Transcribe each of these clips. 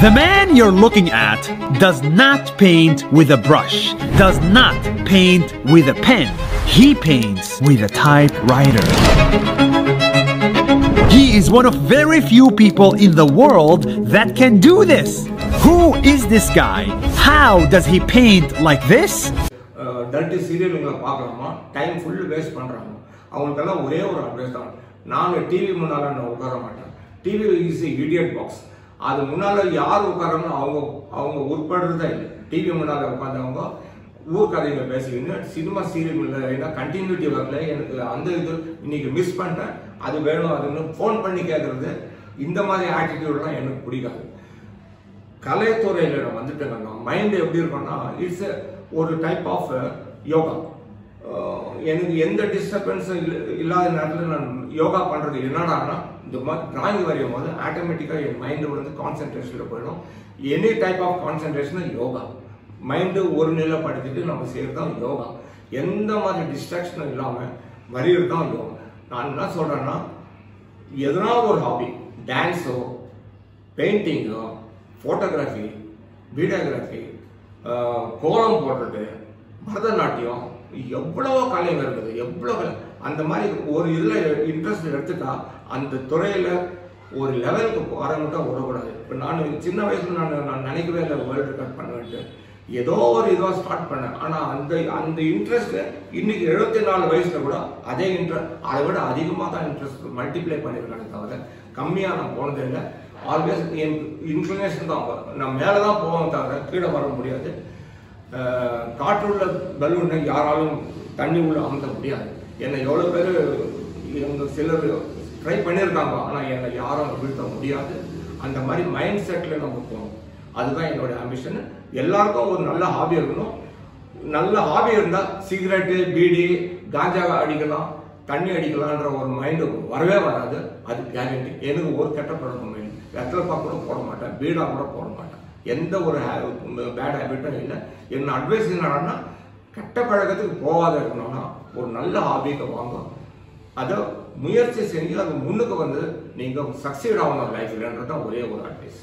The man you're looking at does not paint with a brush, does not paint with a pen. He paints with a typewriter. He is one of very few people in the world that can do this. Who is this guy? How does he paint like this? Dirty சீரியலுங்களை பார்க்குறோமா time full waste பண்ணுறாங்க அவங்களுக்கெல்லாம் ஒரே ஒரு advice தான் நான் TV முன்னால் நான் உட்கார மாட்டேன் டிவி இஸ் இடியட் பாக்ஸ் அது முன்னால் யார் உட்காரணும் அவங்க அவங்க உட்படுறதே இல்லை. டிவி முன்னால் உட்காந்தவங்க ஊர் கதையில பேசுவீங்க சினிமா சீரியல் ஏன்னா கண்டினியூட்டி வரல எனக்கு அந்த இது இன்னைக்கு மிஸ் பண்ணிட்டேன் அது வேணும் அதுன்னு ஃபோன் பண்ணி கேட்கறது இந்த மாதிரி ஆட்டிடியூட்லாம் எனக்கு பிடிக்காது. கலைத்துறையில் நான் மைண்டு மைண்ட் எப்படி இருக்கும்னா இட்ஸ் ஒரு டைப் ஆஃப் யோகா எனக்கு எந்த டிஸ்டர்பன்ஸும் இல்லாத நேரத்தில் நான் யோகா பண்ணுறது என்னன்னா இந்த மாதிரி டிராயிங் வரையும் போது ஆட்டோமேட்டிக்காக என் மைண்டு வந்து கான்சென்ட்ரேஷனில் போயிடும். Any type of concentration yoga. Mind ஒரு நிலைப்படுத்திட்டு நம்ம செய்கிறது தான் யோகா. எந்த மாதிரி டிஸ்ட்ராக்ஷனும் இல்லாமல் வரைகிறது தான் யோகா. நான் என்ன சொல்கிறேன்னா எதனா ஒரு ஹாபி டான்ஸோ பெயிண்டிங்கோ ஃபோட்டோகிராஃபி வீடியோகிராஃபி கோலம் போடுறது பரதநாட்டியம் எவ்வளவோ கலைங்க இருக்குது எவ்வளோ கலை. அந்த மாதிரி ஒரு இதில் இன்ட்ரெஸ்ட் எடுத்துட்டா அந்த துறையில் ஒரு லெவலுக்கு வரவங்கிட்ட விடக்கூடாது இப்போ நான் சின்ன வயசுல நான் நான் நினைக்கவே இல்லை வேர்ல்டு ரெக்கார்ட் பண்ணுவேன்ட்டு. ஏதோ ஒரு இதுவாக ஸ்டார்ட் பண்ணேன். ஆனால் அந்த அந்த இன்ட்ரெஸ்ட்டு இன்னைக்கு எழுபத்தி நாலு வயசில் கூட அதே இன்ட்ரெஸ்ட் அதை விட அதிகமாக தான் இன்ட்ரெஸ்ட் மல்டிப்ளை பண்ணியிருக்கானே தவிர கம்மியாக நான் போனதே இல்லை. ஆல்வேஸ் என் இன்க்ளினேஷன் தான். நான் மேலே தான் போவேன் தவிர கீழே வர முடியாது. காற்றுள்ள பலூனை யாராலும் தண்ணி உள்ள அமுத்த முடியாது. என்னை எவ்வளோ பேர் இவங்க சிலர் ட்ரை பண்ணியிருக்காங்க ஆனால் என்னை யாரும் வீழ்த்த முடியாது. அந்த மாதிரி மைண்ட் செட்டில் நம்ம போகணும். அதுதான் என்னோட ஆம்பிஷன் எல்லாருக்கும் ஒரு நல்ல ஹாபி இருக்கணும். நல்ல ஹாபி இருந்தால் சிகரெட்டு பீடி காஞ்சா அடிக்கலாம் தண்ணி அடிக்கலான்ற ஒரு மைண்டு வரவே வராது. அது கேரண்டி எனக்கு ஒரு கெட்ட பழக்கம் மைண்ட் வெத்தலை பாக்கு கூட போட மாட்டேன். பீடாக கூட போட மாட்டேன். எந்த ஒரு பேட் ஹேபிட்டும் இல்லை என்ன அட்வைஸ் என்னன்னா கெட்ட பழக்கத்துக்கு போகாத இருக்கணும்னா ஒரு நல்ல ஹாபிக்கு வாங்க அதை முயற்சி செஞ்சு அது முன்னுக்கு வந்து நீங்கள் சக்சீட் ஆகணும் லைஃப்லன்றது தான் ஒரே ஒரு அட்வைஸ்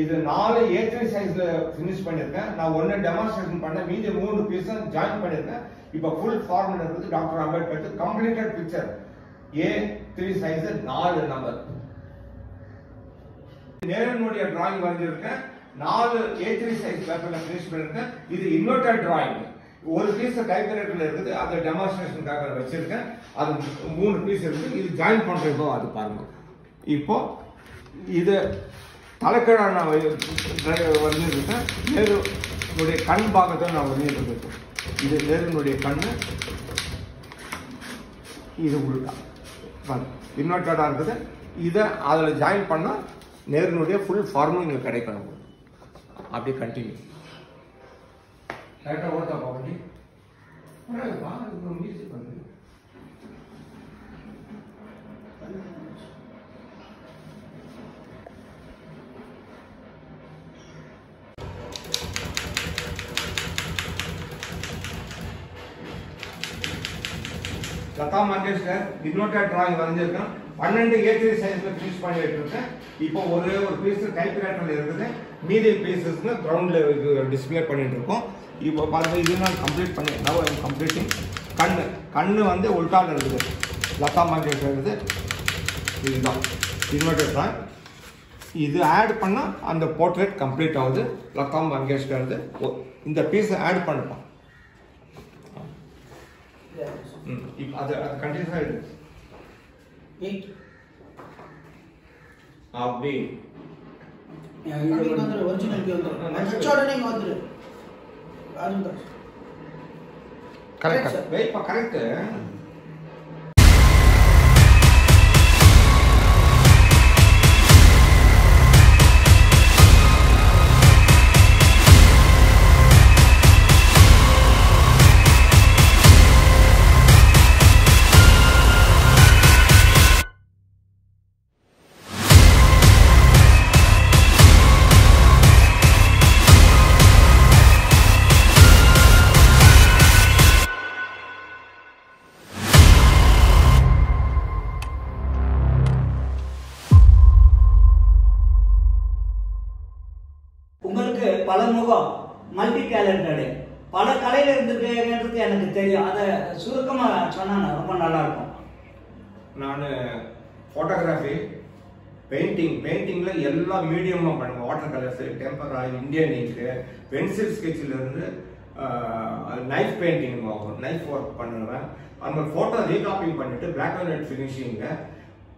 இது நாலு ஏ சைஸ்ல ஃபினிஷ் பண்ணியிருக்கேன். நான் ஒன்னு டெமான்ஸ்ட்ரேஷன் பண்ணேன். மீதி மூணு பீஸ் ஜாயின் பண்ணிருக்கேன் இப்போ ஃபுல் ஃபார்முலா இருக்குது. Doctor Ambedkar completed picture A three size நாலு நம்பர் நேரனுடைய டிராயிங் வரைஞ்சிருக்கேன். நாலு ஏ த்ரீ சைஸ் பேப்பர்ல ஃபினிஷ் பண்ணிருக்கேன் இது இன்வெர்டட் டிராயிங் ஒரு பீஸ் டைப்ரைட்டர்ல இருக்குது. அதை டெமான்ஸ்ட்ரேஷனுக்காக வச்சிருக்கேன். அது மூணு பீஸ் இருக்குது. இது ஜாயின் பண்றப்போ அது பாருங்க. இப்போ இது தலைக்கீழா நான் நேருடைய நேருனுடைய கண் பாகத்தை நான் வரைஞ்சிருக்கேன் இது நேருனுடைய கண் இது உள்டா இன்வெர்டடாக இருக்குது. இதை அதில் ஜாயின் பண்ணால் நேருனுடைய ஃபுல் ஃபார்மும் இங்கே கிடைக்கணும் அப்படி அப்படியே கண்டினியூ லைட்டாக ஓட்டா வண்டி மியூசிக் வந்து. லதா மங்கேஷ்கர் இன்னொரு டிராயிங் வரைஞ்சிருக்கேன். பன்னெண்டு ஏற்றி சைஸில் ஃபினிஷ் பண்ணிட்டு இருக்கேன் இப்போ ஒரே ஒரு பீஸ் டைப்ரைட்டர்ல இருக்குது. மீதி பீசஸ்னு கிரவுண்டில் டிஸ்ப்ளே பண்ணிட்டு இருக்கோம். இப்போ பார்த்து இது நான் கம்ப்ளீட் பண்ணி நவ் ஐம் கம்ப்ளீட்டிங் கண் கண் வந்து உல்டால் இருக்குது. லதா மங்கேஷ்கர் இருக்குது இதுதான். இன்வெர்டர் டிராயிங் இது ஆட் பண்ணால் அந்த போர்ட்ரேட் கம்ப்ளீட் ஆகுது. லதா மங்கேஷ்கர் இந்த பீஸை ஆட் பண்ணலாம் இப்போ அது அது கண்டினியூஸ் ஆகிடுது எயிட் அப்படி வந்துரு ஒரிஜினலுக்கு வந்துரு. வச்ச உடனே வந்துரு. அது கரெக்ட். வெயிட் கரெக்ட் எனக்கு தெரியும். அதை சுருக்கமாக சொன்னால் ரொம்ப நல்லா இருக்கும் நான் ஃபோட்டோகிராஃபி பெயிண்டிங் பெயிண்டிங்கில் எல்லா மீடியமும் பண்ணுவேன். Water colours oil Indian ink pencil ஸ்கெட்சிலிருந்து knife painting knife work பண்ணுவேன். அந்த ஃபோட்டோ ரீகாப்பிங் பண்ணிட்டு பிளாக் அண்ட் ஒயிட் ஃபினிஷிங்க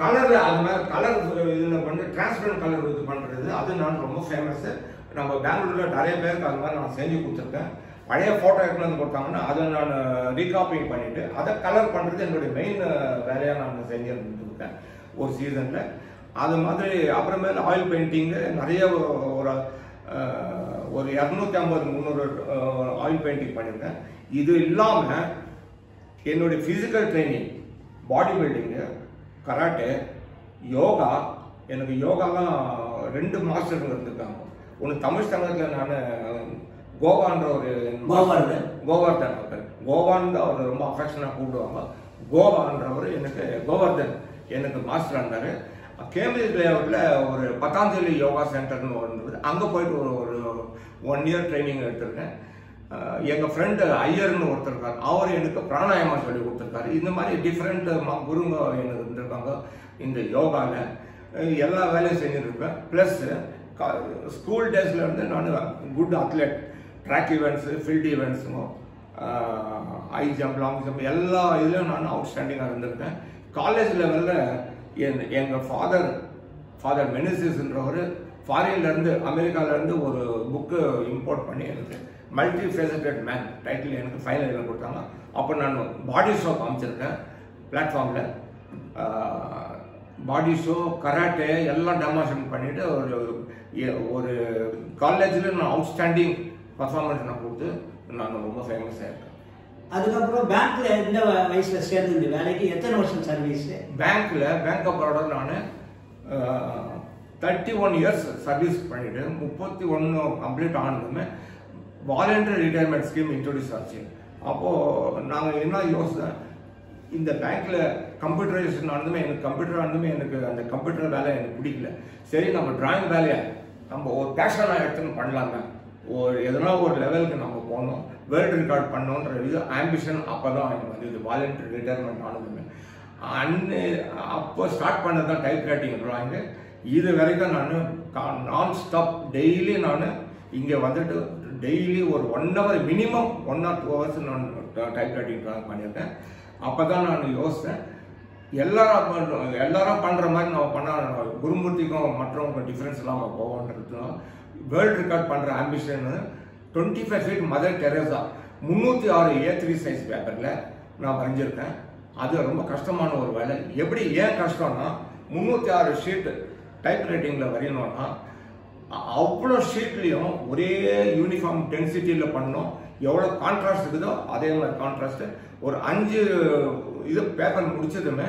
கலர் அது மாதிரி கலர் இதில் பண்ணி டிரான்ஸ்பரண்ட் கலர் இது பண்ணுறது அது நான் ரொம்ப ஃபேமஸ்ஸு நம்ம பெங்களூரில் நிறைய பேருக்கு அது மாதிரி நான் செஞ்சு கொடுத்துருக்கேன். பழைய ஃபோட்டோ எடுத்துன்னு வந்து கொடுத்தாங்கன்னா அதை நான் ரீகாப்பிங் பண்ணிட்டு அதை கலர் பண்ணுறது என்னுடைய மெயின் வேலையாக நான் செஞ்சுருந்துருக்கேன் ஒரு சீசனில் அது மாதிரி அப்புறமேல ஆயில் பெயிண்டிங்கு நிறைய ஒரு ஒரு இரநூத்தி ஐம்பது முந்நூறு ஆயில் பெயிண்டிங் பண்ணியிருக்கேன். இது இல்லாமல் என்னுடைய physical training body building karate yoga எனக்கு யோகாலாம் ரெண்டு மாஸ்டர்கள் இருந்திருக்காங்க. ஒன்று தமிழ் சங்கத்தில் நான் கோவான்ற ஒரு கோவர்தன். கோவர்தன் அவர் கோவான் தான் அவர் ரொம்ப அஃபெக்ஷனாக கூப்பிடுவாங்க. கோவான்றவர் எனக்கு கோவர்தன். எனக்கு மாஸ்டர் இருந்தார் கேம்பிரிட்ஜ் லேஅவுட்டில் ஒரு பதாஞ்சலி யோகா சென்டர்னு இருந்தது. அங்கே போயிட்டு ஒரு ஒரு ஒன் இயர் ட்ரைனிங் எடுத்திருக்கேன். அஹ் எங்க ஃப்ரெண்டு ஐயர்னு ஒருத்தர் இருக்கார் அவர் எனக்கு பிராணாயாமம் சொல்லி கொடுத்துருக்காரு. இந்த மாதிரி டிஃப்ரெண்ட் குருங்க எனக்கு இருந்திருக்காங்க இந்த அஹ் எல்லா வேலையும் செஞ்சுருப்பேன் ப்ளஸ் ஸ்கூல் டேஸ்ல இருந்து நான் good athlete track events field ஈவெண்ட்ஸும் high jump long jump எல்லா இதுலேயும் நான் அவுட்ஸ்டாண்டிங்காக இருந்திருக்கேன். காலேஜ் லெவலில் என் எங்கள் ஃபாதர் ஃபாதர் மெனிசிஸ்ன்றவர் ஃபாரின்லேருந்து அமெரிக்காவிலேருந்து ஒரு புக்கு இம்போர்ட் பண்ணி எனக்கு மல்டி ஃபேசட்டட் மேன் டைட்டில் எனக்கு ஃபைனல் எழுதி கொடுத்தாங்க. அப்போ நான் பாடி ஷோ காமிச்சிருக்கேன் பிளாட்ஃபார்மில் பாடி ஷோ கராட்டே எல்லாம் டெமான்ஸ்ட்ரேட் பண்ணிவிட்டு ஒரு ஒரு காலேஜில் நான் அவுட்ஸ்டாண்டிங் பர்ஃபார்மன்ஸ் நான் கொடுத்து நான் ரொம்ப ஃபேமஸாக இருக்கேன் அதுக்கப்புறம் பேங்க்ல எந்த வயசுல சேர்ந்து இந்த வேலைக்கு? எத்தனை வருஷம் சர்வீஸ் பேங்க்ல பேங்க் ஆஃப் பரோடா நான் தேர்ட்டி ஒன் இயர்ஸ் சர்வீஸ் பண்ணிட்டு முப்பத்தி ஒன்று கம்ப்ளீட் ஆனதுமே வாலண்டரி ரிட்டையர்மெண்ட் ஸ்கீம் இன்ட்ரோடியூஸ் ஆச்சு. அப்போ நாங்கள் என்ன யோசனை இந்த பேங்க்ல கம்ப்யூட்டரைசேஷன் ஆனதுமே எனக்கு கம்ப்யூட்டர் ஆனதுமே எனக்கு அந்த கம்ப்யூட்டர் வேலை எனக்கு பிடிக்கல. சரி நம்ம டிராயிங் வேலையை நம்ம ஒரு பேஷனாக எடுத்துன்னு பண்ணலாங்க ஒரு எதனா ஒரு லெவலுக்கு நம்ம போகணும் வேர்ல்டு ரெக்கார்ட் பண்ணோன்ற இது ஆம்பிஷன் அப்போ தான் எனக்கு வந்தது வாலண்டரி ரிட்டையர்மெண்ட் ஆனதுமே. அன்னு அப்போ ஸ்டார்ட் பண்ணது தான் டைப் ரைட்டிங் ட்ராயிங்கு இது வரைக்கும் நான் நான் ஸ்டாப் டெய்லி நான் இங்கே வந்துட்டு டெய்லி ஒரு one hour minimum one or two hours நான் டைப் ரைட்டிங் ட்ராயிங் பண்ணியிருக்கேன். அப்போ தான் நான் யோசித்தேன் எல்லாரும் பண்ணுறோம் எல்லாரும் பண்ணுற மாதிரி நம்ம பண்ணால் குருமூர்த்திக்கும் மற்றவங்க டிஃப்ரென்ஸ் இல்லாமல் போவோன்றது வேர்ல்டு ரெக்கார்ட் பண்ணுற ambition twenty five feet Mother Teresa முந்நூற்றி ஆறு ஏ த்ரீ சைஸ் பேப்பரில் நான் வரைஞ்சிருக்கேன். அது ரொம்ப கஷ்டமான ஒரு வேலை. எப்படி ஏன் கஷ்டம்னா முந்நூற்றி ஆறு ஷீட் டைப் ரைட்டிங்கில் வரையணும்னா அவ்வளோ ஷீட்லேயும் ஒரே யூனிஃபார்ம் டென்சிட்டியில் பண்ணோம் எவ்வளோ கான்ட்ராஸ்ட் இருக்குதோ அதே மாதிரி கான்ட்ராஸ்ட் ஒரு அஞ்சு இது பேப்பர் முடிச்சதுமே